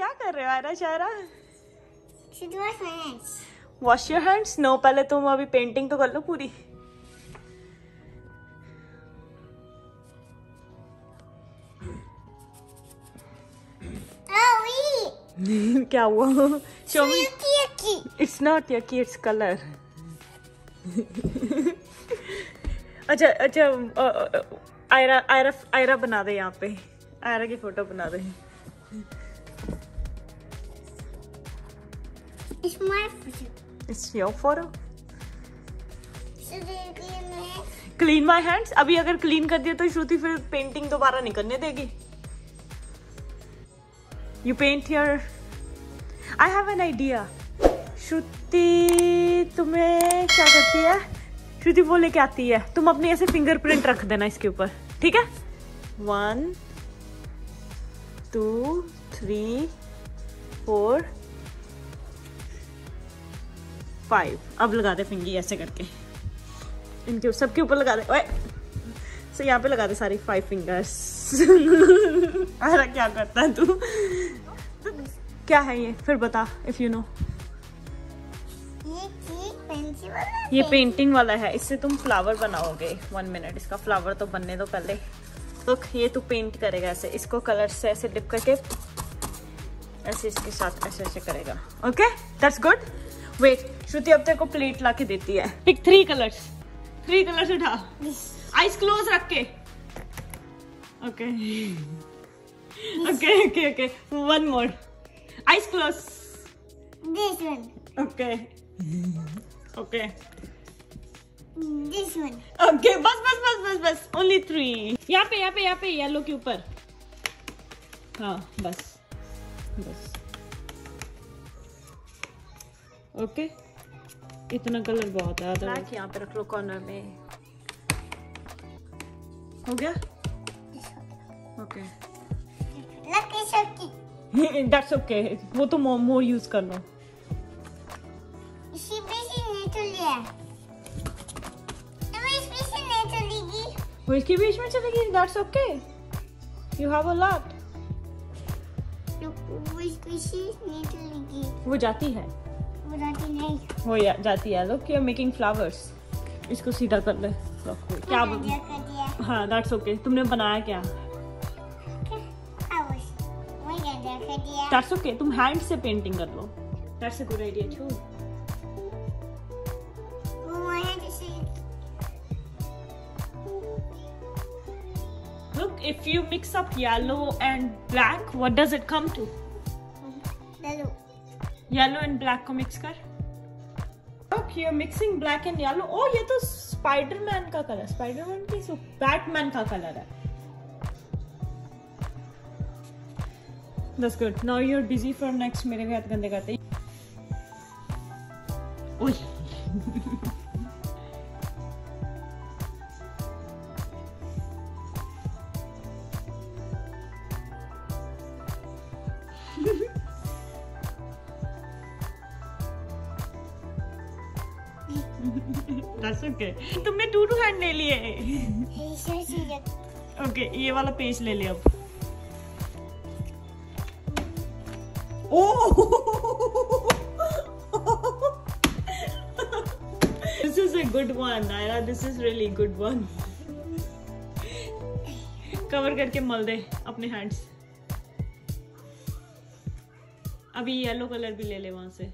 क्या कर रहे हो Aayra Shayra? Wash your hands no पहले तुम अभी पेंटिंग तो कर लो पूरी। Oh, क्या हुआ? Show me. It's not your key it's colour अच्छा अच्छा आयरा आयरा आयरा बना दे यहाँ पे। आयरा की फ़ोटो बना दे। It's my photo. Photo So do clean my hands? Clean my hands अभी अगर क्लीन कर दिया तो श्रुति फिर पेंटिंग दोबारा नहीं करने देगी। You paint your I have an idea Shruti तुम्हें क्या करती है? श्रुति वो लेके आती है। तुम अपने ऐसे फिंगरप्रिंट रख देना इसके ऊपर। ठीक है? One two three four five अब लगा दे फिंगी ऐसे करके। इनके सबके ऊपर लगा दे। ओए। सो यहाँ पे लगा दे सारी फाइव फिंगर्स अरे क्या करता है तू? क्या है ये? फिर बता इफ़ यू नो ये पेंटिंग वाला है। इससे तुम फ्लावर बनाओगे। वन मिनट इसका फ्लावर तो बनने दो पहले। तो ये तू पेंट करेगा ऐसे। इसको कलर से ऐसे डिप करके ऐसे इसके साथ ऐसे ऐसे करेगा। Okay that's good wait Shruti अब तेरे को प्लेट ला के देती है। Pick three colours three colours उठा। आइस क्लोज रख के। Okay okay okay okay one more eyes close This one. Okay okay This one. Okay बस बस बस बस बस. ओनली थ्री यहाँ पे यहाँ पे यहाँ पे येलो के ऊपर. हाँ बस. बस. ओके इतना कलर बहुत है ब्लैक यहाँ पे रख लो कॉर्नर में। हो गया? ओके. दैट्स ओके वो तो मोर यूज़ कर लो। इसी बेसी नहीं लिया अब इस बेसी नहीं लेगी वो इसके बीच में चलेगी। That's okay you have a lot वो जाती है। वो जाती नहीं। वो या, जाती है। लोग यू मेकिंग फ्लावर्स इसको सीधा कर ले। क्या बोल हाँ दैट्स ओके तुमने बनाया क्या? दैट्स ओके तुम हैंड से पेंटिंग कर लो। दैट्स अ गुड आइडिया जैसे Look, if you mix up yellow and black, what does it come to? डालो येलो एंड ब्लैक को मिक्स कर। Okay mixing black and yellow oh ये तो स्पाइडरमैन का कलर स्पाइडरमैन की सो बैटमैन का colour है। This good now you are busy for next मेरे भी हाथ गंदे करते हैं That's okay. तुमने टू टू हैंड ले लिए. ओके ये वाला पेज ले लिया अब. ओ this is a good one, Naira. This is really good one. Cover करके मल दे अपने हैंड्स अभी येलो कलर भी ले ले वहाँ से.